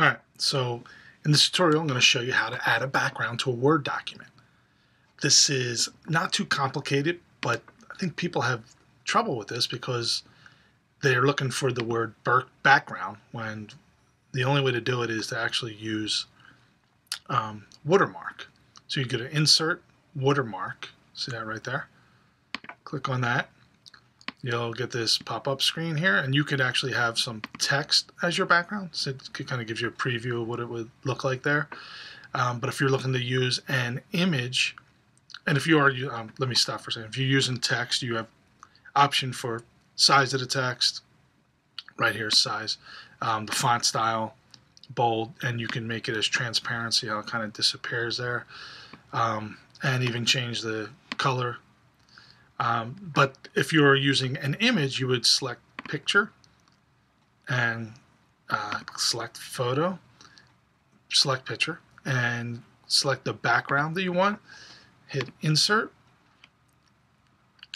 Alright, so in this tutorial I'm going to show you how to add a background to a Word document. This is not too complicated, but I think people have trouble with this because they're looking for the word background when the only way to do it is to actually use um, watermark. So you go to insert watermark, see that right there? Click on that. You'll get this pop-up screen here and you could actually have some text as your background. So it kind of gives you a preview of what it would look like there. Um, but if you're looking to use an image, and if you are, um, let me stop for a second. If you're using text, you have option for size of the text. Right here, size, um, the font style, bold, and you can make it as transparent. See how it kind of disappears there, um, and even change the color. Um, but if you're using an image, you would select picture and uh, select photo, select picture, and select the background that you want hit insert.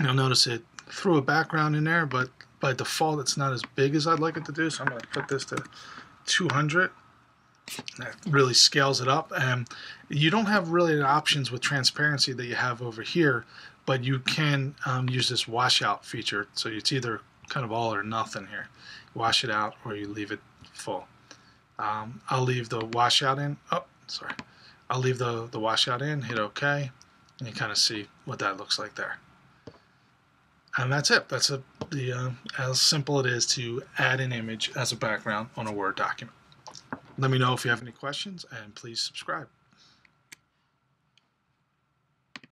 You'll notice it threw a background in there, but by default it's not as big as I'd like it to do, so I'm going to put this to 200. That really scales it up, and you don't have really options with transparency that you have over here, but you can um, use this washout feature, so it's either kind of all or nothing here. Wash it out or you leave it full. Um, I'll leave the washout in. Oh, sorry. I'll leave the, the washout in, hit OK, and you kind of see what that looks like there. And that's it. That's a, the uh, as simple it is to add an image as a background on a Word document. Let me know if you have any questions and please subscribe.